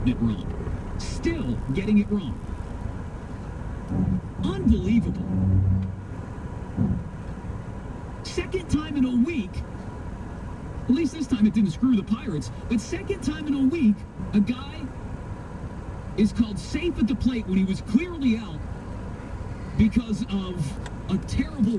gotten it wrong. Still getting it wrong. Unbelievable. Second time in a week, at least this time it didn't screw the Pirates, but second time in a week, a guy is called safe at the plate when he was clearly out because of a terrible